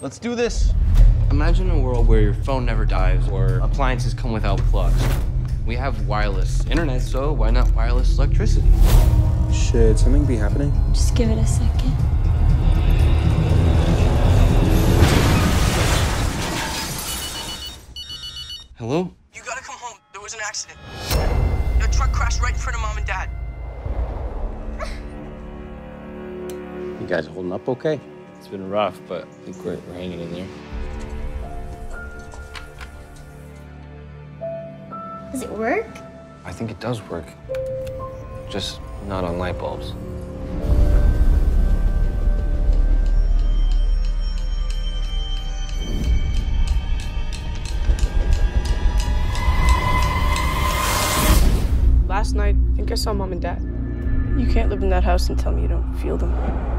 Let's do this. Imagine a world where your phone never dies or appliances come without plugs. We have wireless internet, so why not wireless electricity? Should something be happening? Just give it a second. Hello? You gotta come home. There was an accident. A truck crashed right in front of mom and dad. You guys holding up okay? It's been rough, but I think we're, we're hanging in there. Does it work? I think it does work. Just not on light bulbs. Last night, I think I saw mom and dad. You can't live in that house and tell me you don't feel them.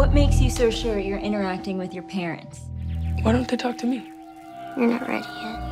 What makes you so sure you're interacting with your parents? Why don't they talk to me? You're not ready yet.